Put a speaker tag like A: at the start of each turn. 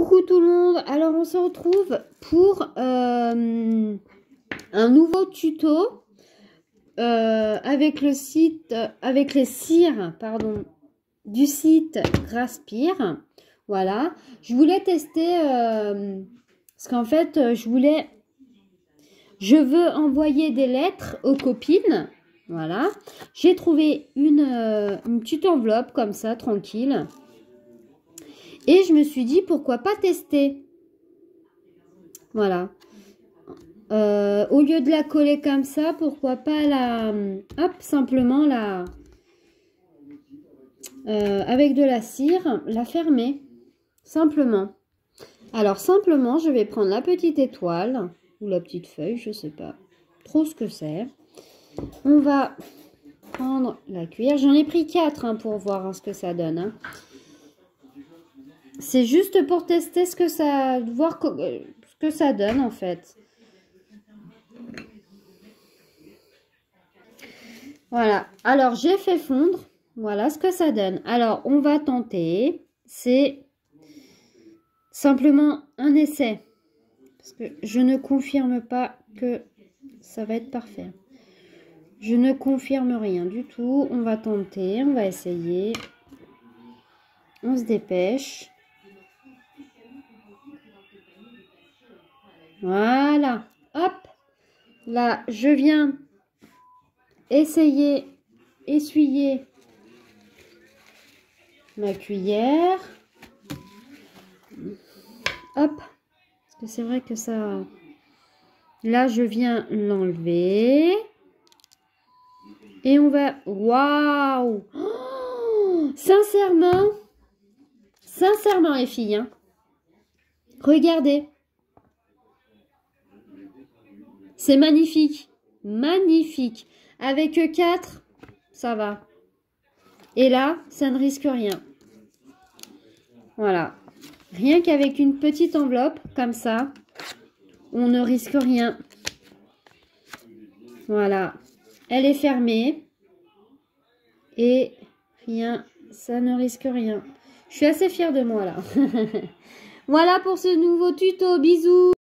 A: Coucou tout le monde, alors on se retrouve pour euh, un nouveau tuto euh, avec le site, avec les cires, pardon, du site Graspire. Voilà, je voulais tester, euh, parce qu'en fait, je voulais, je veux envoyer des lettres aux copines. Voilà, j'ai trouvé une petite enveloppe comme ça, tranquille. Et je me suis dit, pourquoi pas tester Voilà. Euh, au lieu de la coller comme ça, pourquoi pas la... Hop, simplement la... Euh, avec de la cire, la fermer. Simplement. Alors, simplement, je vais prendre la petite étoile. Ou la petite feuille, je sais pas trop ce que c'est. On va prendre la cuillère. J'en ai pris quatre hein, pour voir hein, ce que ça donne. Hein. C'est juste pour tester ce que ça... Voir ce que ça donne, en fait. Voilà. Alors, j'ai fait fondre. Voilà ce que ça donne. Alors, on va tenter. C'est simplement un essai. Parce que je ne confirme pas que ça va être parfait. Je ne confirme rien du tout. On va tenter. On va essayer. On se dépêche. Voilà. Hop. Là, je viens essayer, essuyer ma cuillère. Hop. Parce que c'est vrai que ça... Là, je viens l'enlever. Et on va... Waouh Sincèrement, sincèrement les filles, hein. regardez. C'est magnifique. Magnifique. Avec 4, ça va. Et là, ça ne risque rien. Voilà. Rien qu'avec une petite enveloppe, comme ça, on ne risque rien. Voilà. Elle est fermée. Et rien, ça ne risque rien. Je suis assez fière de moi, là. voilà pour ce nouveau tuto. Bisous